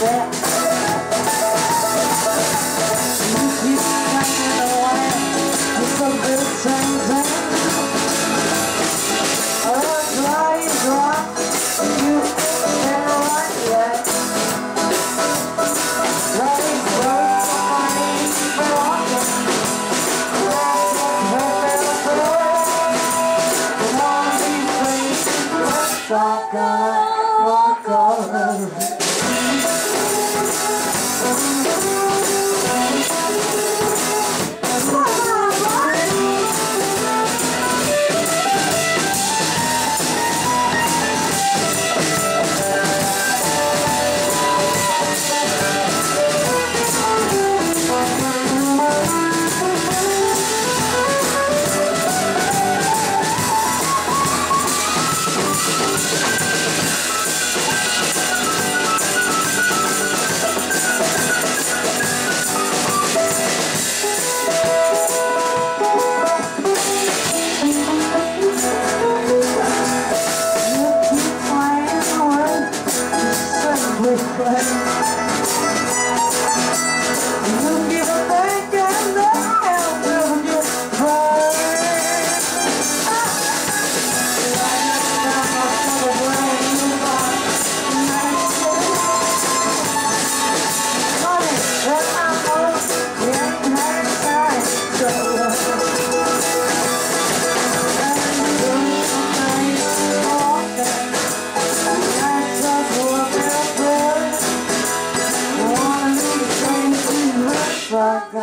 Walk on, walk on. You. keep playing away, simply play.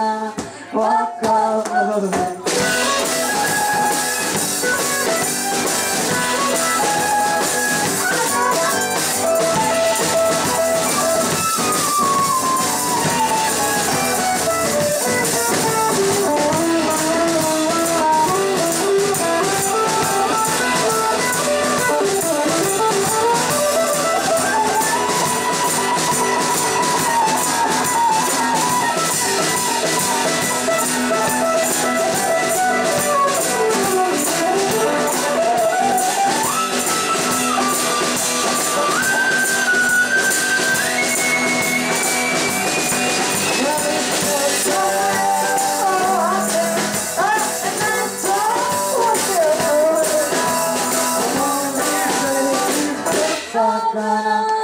Walk over Gonna